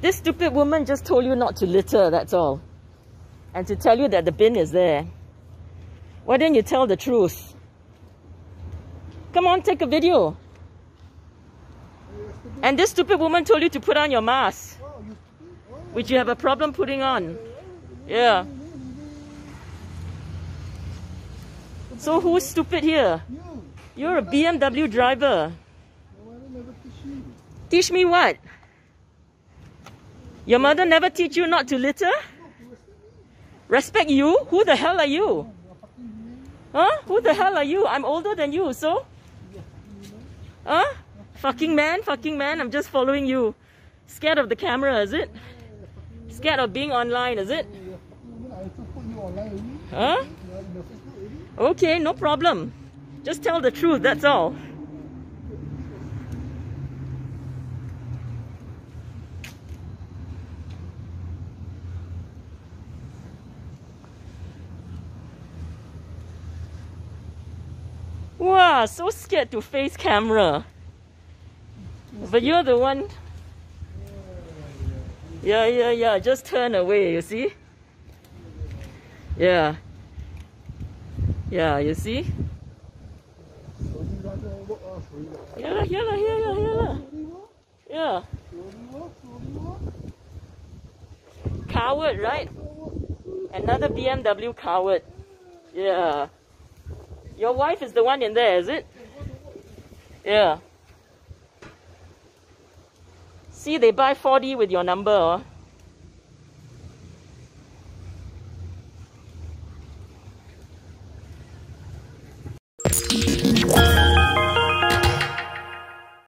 This stupid woman just told you not to litter, that's all. And to tell you that the bin is there. Why didn't you tell the truth? Come on, take a video. And this stupid woman told you to put on your mask. Which you have a problem putting on. Yeah. So who's stupid here? You're a BMW driver. Teach me what? Your mother never teach you not to litter? Respect you? Who the hell are you? Huh? Who the hell are you? I'm older than you, so? Huh? Fucking man, fucking man, I'm just following you. Scared of the camera, is it? Scared of being online, is it? Huh? Okay, no problem. Just tell the truth, that's all. Wow, so scared to face camera. But you're the one. Yeah, yeah, yeah. Just turn away, you see? Yeah. Yeah, you see? Yeah, yeah, yeah, yeah, yeah. Yeah. Coward, right? Another BMW coward. Yeah. Your wife is the one in there, is it? Yeah. See, they buy 4D with your number. Oh.